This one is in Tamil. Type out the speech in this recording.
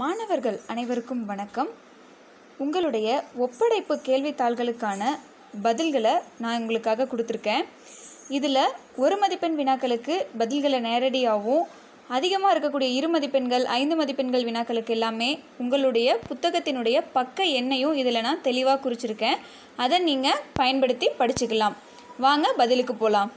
மாணவர்கள் அனைவருக்கும் வணக்கம். உங்களுடைய ஒப்படைப்பு கேள்வித்தாள்களுக்கான பதில்களை நான் உங்களுக்காக கொடுத்துருக்கேன். இதில் ஒரு மதிப்பெண் வினாக்களுக்கு பதில்களை நேரடியாகவும் அதிகமாக இருக்கக்கூடிய இரு மதிப்பெண்கள் ஐந்து மதிப்பெண்கள் வினாக்களுக்கு எல்லாமே உங்களுடைய புத்தகத்தினுடைய பக்க எண்ணையும் இதில் நான் தெளிவாக குறிச்சிருக்கேன். அதை நீங்கள் பயன்படுத்தி படிச்சுக்கலாம். வாங்க பதிலுக்கு போகலாம்